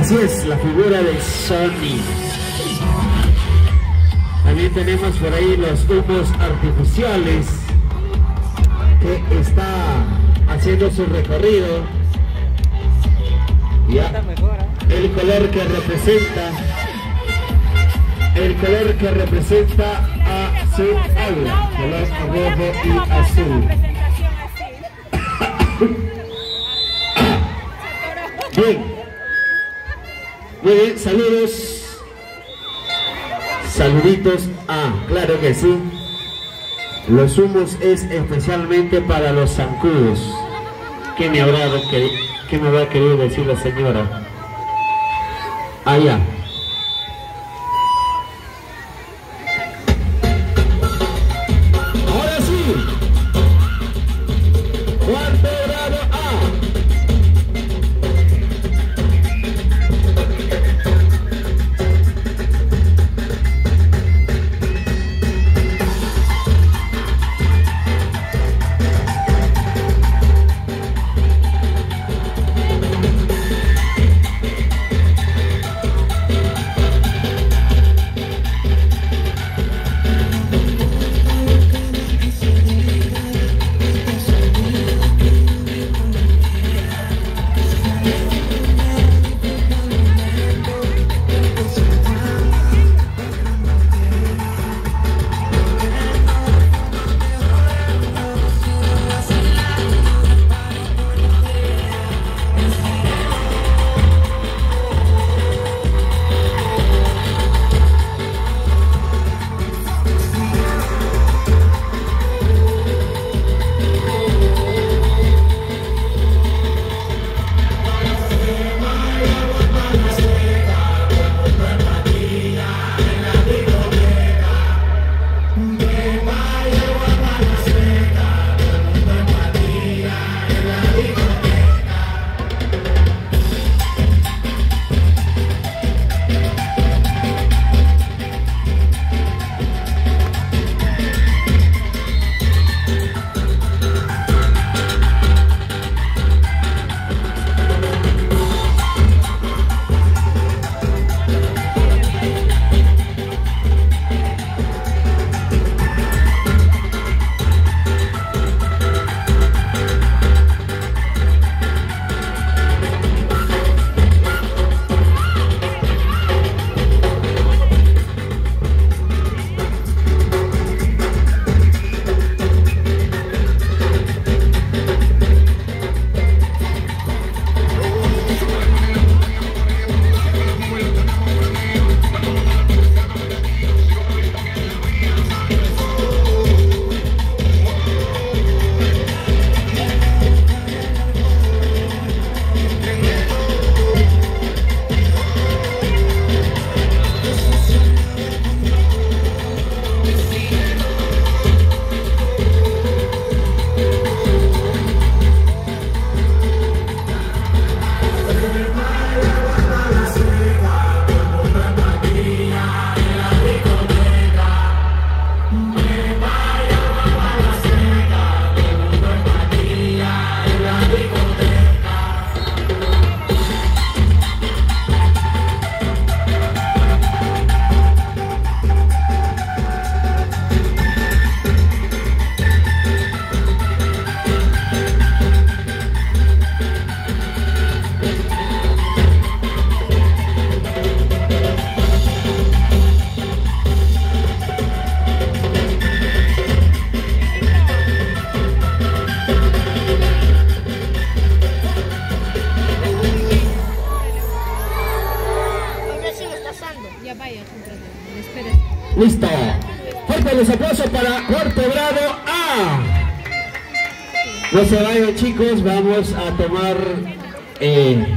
Así es, la figura de Sony. También tenemos por ahí los humos artificiales que está haciendo su recorrido. Ya. El color que representa el color que representa a su aula, color rojo y azul. Bien. Bien, saludos. Saluditos. Ah, claro que sí. Los humos es especialmente para los zancudos. ¿Qué me habrá, me querido decir la señora? Allá. Ah, Listo. Fuerte los aplausos para cuarto grado A. No se vayan chicos, vamos a tomar... Eh,